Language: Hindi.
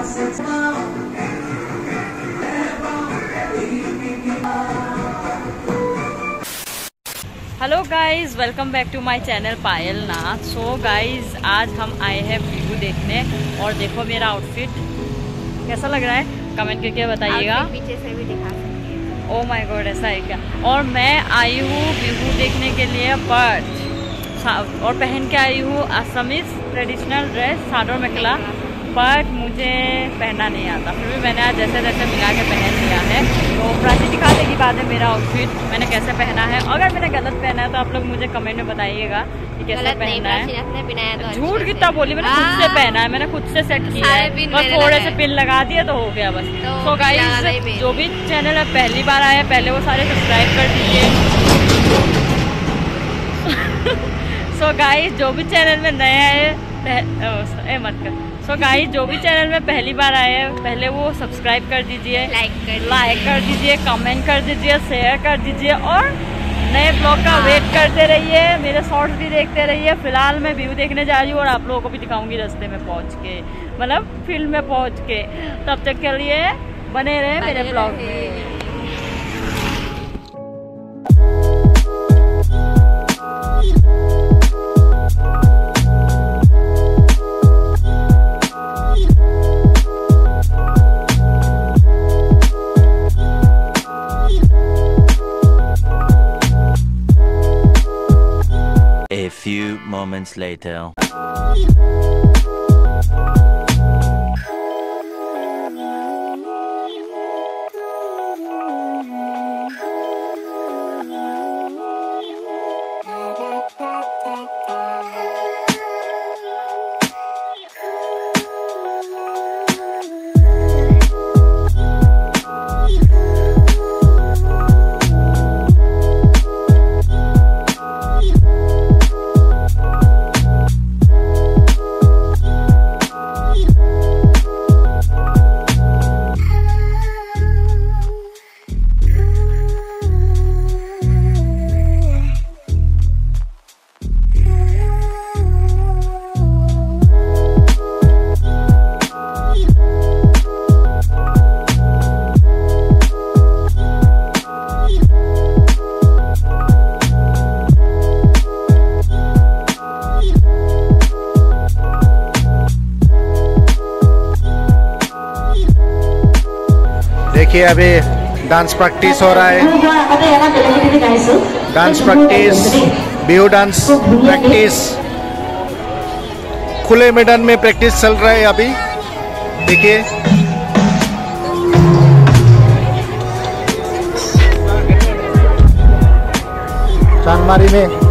Hello guys welcome back to my channel Payal Nath so guys आज हम आए हैं व्यू देखने और देखो मेरा आउटफिट कैसा लग रहा है? कमेंट करके बताइएगा। पीछे से भी दिखा सकती है। ओ माय गॉड ऐसा है क्या? और मैं आई हूँ व्यू देखने के लिए बट और पहन के आई हूँ Assamese traditional dress sador mekhela but मुझे पहनना नहीं आता। फिर भी मैंने आज जैसे जैसे मिला के पहन लिया है। तो प्राची दिखा देगी बाद में मेरा आउटफिट मैंने कैसे पहना है। अगर मैंने गलत पहना है तो आप लोग मुझे कमेंट में बताइएगा कि कैसे गलत नहीं पहना है। तो झूठ कितना बोली? मैंने खुद से हाँ। पहना है मैंने खुद से सेट किया है। बस थोड़े से पिन लगा दिए तो हो गया बस। तो तो ही गाइस जो भी चैनल है पहली बार आया पहले वो सारे सब्सक्राइब कर दीजिए। सो गाइस जो भी चैनल में नया है ए मत कर। सो गाइस जो भी चैनल में पहली बार आए हैं पहले वो सब्सक्राइब कर दीजिए लाइक कर लाइक कर दीजिए कमेंट कर दीजिए शेयर कर दीजिए और नए ब्लॉग का हाँ। वेट करते रहिए मेरे शॉर्ट्स भी देखते रहिए। फ़िलहाल मैं व्यू देखने जा रही हूँ और आप लोगों को भी दिखाऊँगी रास्ते में पहुँच के मतलब फ़ील्ड में पहुँच के। तब तक के लिए बने रहे मेरे ब्लॉग में moments later. देखिए, अभी डांस प्रैक्टिस हो रहा है। Dance practice Bihu dance practice खुले मैदान में प्रैक्टिस चल रहा है अभी। देखिए। चांदमारी में